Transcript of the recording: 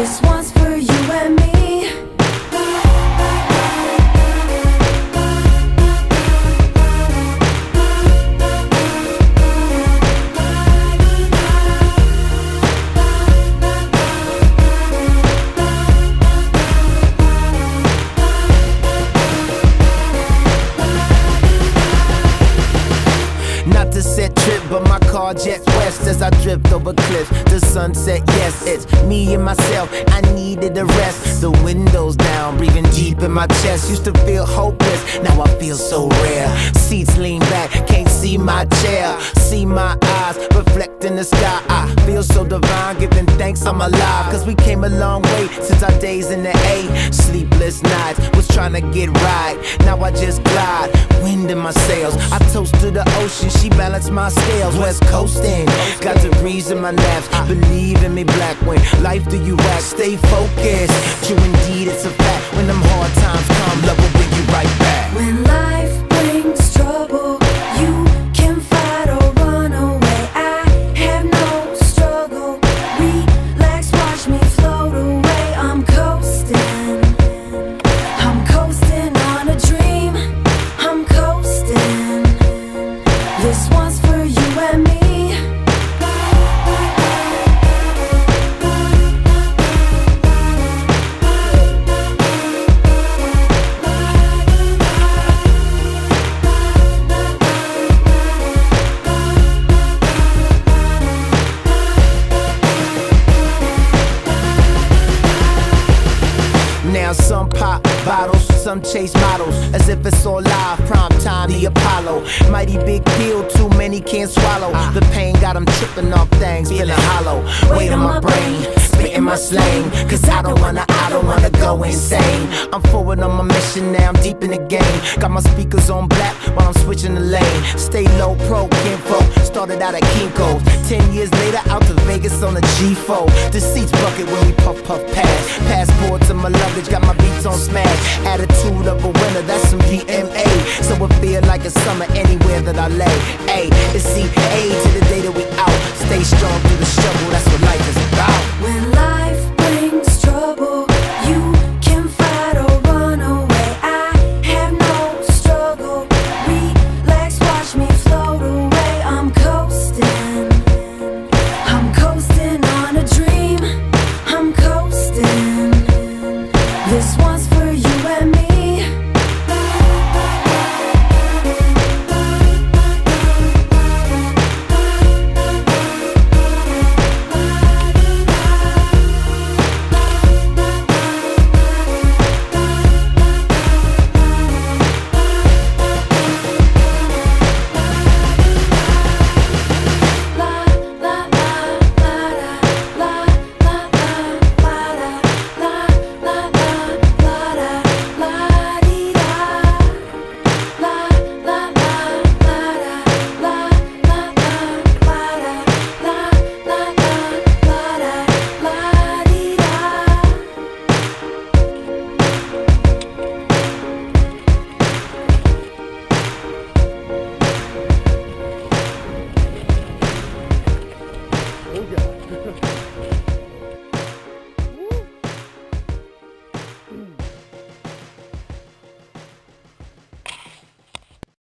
This one's trip, but my car jets west as I drift over cliffs. The sunset, yes, it's me and myself. I needed a rest. The windows down, breathing deep in my chest. Used to feel hopeless, now I feel so rare. Seats lean back, can't see my chair. See my eyes reflect in the sky. I feel so divine, giving thanks I'm alive. Cause we came a long way since our days in the A. Sleepless nights, was trying to get right. Now I just glide, wind in my sails. I toast to the ocean, she balanced my scales. West coasting, got the in my naps. Believe in me, black when life do you act. Stay focused, true indeed, it's a fact. When them hard times come, love will bring you right back. When life This one's some pop bottles, some chase models, as if it's all live. Prime time, the Apollo. Mighty big deal, too many can't swallow. The pain got them tripping off things, feeling hollow. Weight on my brain, spitting my slang. Cause I don't wanna, I don't wanna go insane. I'm forward on my mission now, I'm deep in the game. Got my speakers on black while I'm switching the lane. Stay low, pro, kinfolk. Started out at Kinko's. Ten years later, out to Vegas on a G4. The seats bucket when we puff, puff, pass. Passport to my luggage, got my beats on smash. Attitude of a winner, that's some DMA. So it feel like a summer anywhere that I lay. Ay, it's CA to the day that we out. Stay strong,